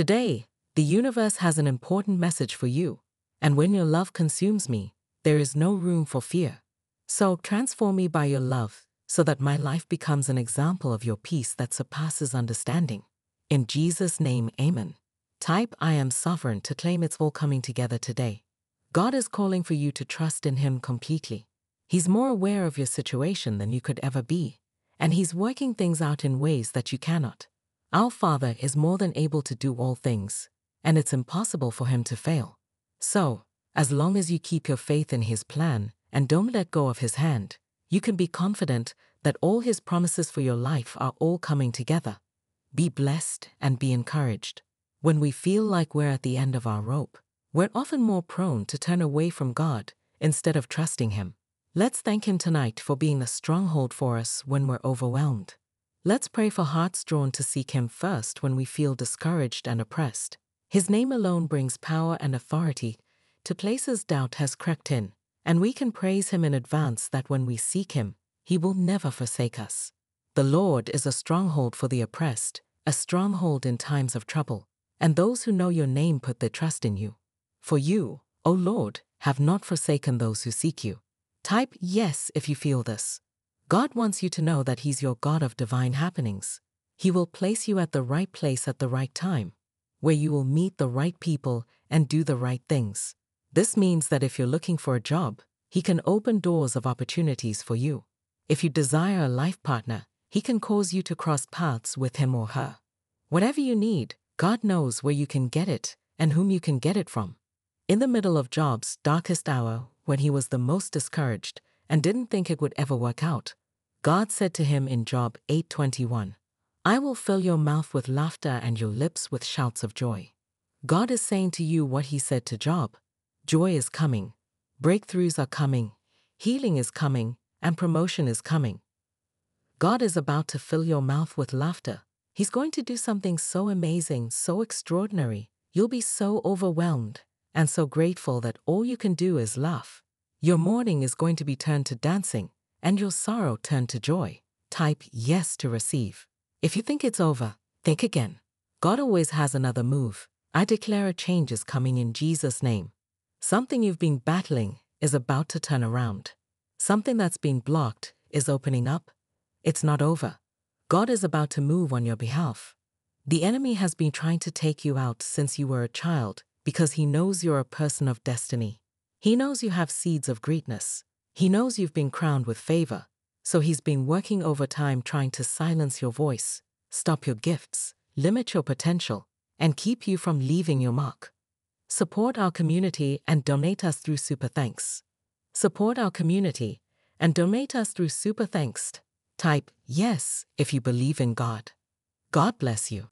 Today, the universe has an important message for you. And when your love consumes me, there is no room for fear. So transform me by your love, so that my life becomes an example of your peace that surpasses understanding. In Jesus' name, Amen. Type I am sovereign to claim it's all coming together today. God is calling for you to trust in Him completely. He's more aware of your situation than you could ever be, and He's working things out in ways that you cannot. Our Father is more than able to do all things, and it's impossible for Him to fail. So, as long as you keep your faith in His plan and don't let go of His hand, you can be confident that all His promises for your life are all coming together. Be blessed and be encouraged. When we feel like we're at the end of our rope, we're often more prone to turn away from God instead of trusting Him. Let's thank Him tonight for being a stronghold for us when we're overwhelmed. Let's pray for hearts drawn to seek Him first when we feel discouraged and oppressed. His name alone brings power and authority to places doubt has crept in, and we can praise Him in advance that when we seek Him, He will never forsake us. The Lord is a stronghold for the oppressed, a stronghold in times of trouble, and those who know your name put their trust in you. For you, O Lord, have not forsaken those who seek you. Type yes if you feel this. God wants you to know that He's your God of divine happenings. He will place you at the right place at the right time, where you will meet the right people and do the right things. This means that if you're looking for a job, He can open doors of opportunities for you. If you desire a life partner, He can cause you to cross paths with him or her. Whatever you need, God knows where you can get it and whom you can get it from. In the middle of Job's darkest hour, when he was the most discouraged and didn't think it would ever work out, God said to him in Job 8:21, I will fill your mouth with laughter and your lips with shouts of joy. God is saying to you what he said to Job. Joy is coming, breakthroughs are coming, healing is coming, and promotion is coming. God is about to fill your mouth with laughter. He's going to do something so amazing, so extraordinary. You'll be so overwhelmed and so grateful that all you can do is laugh. Your mourning is going to be turned to dancing and your sorrow turned to joy. Type yes to receive. If you think it's over, think again. God always has another move. I declare a change is coming in Jesus' name. Something you've been battling is about to turn around. Something that's been blocked is opening up. It's not over. God is about to move on your behalf. The enemy has been trying to take you out since you were a child because he knows you're a person of destiny. He knows you have seeds of greatness. He knows you've been crowned with favor. So he's been working overtime trying to silence your voice, stop your gifts, limit your potential, and keep you from leaving your mark. Support our community and donate us through Super Thanks. Support our community and donate us through Super Thanks. Type yes if you believe in God. God bless you.